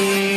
me.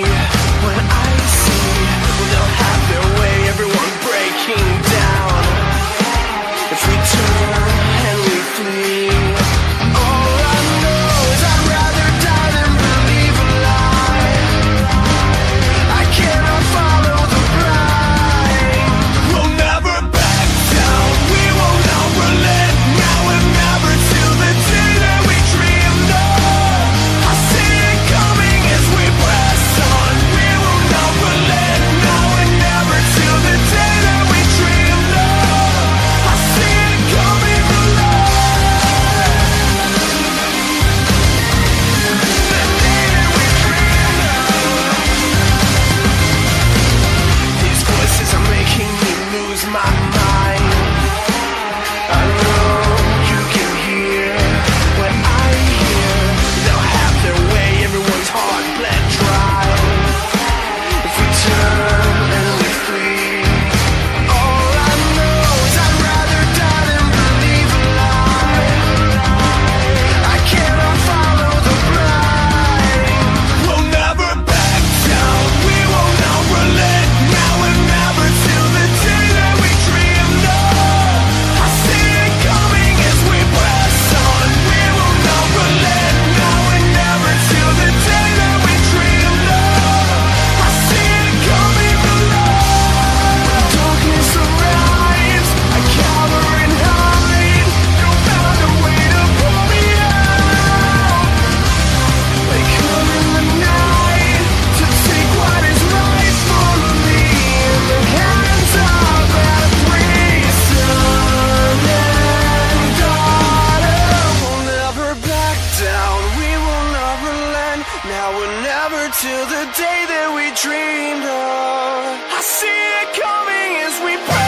my mind. forever till the day that we dreamed of. I see it coming as we.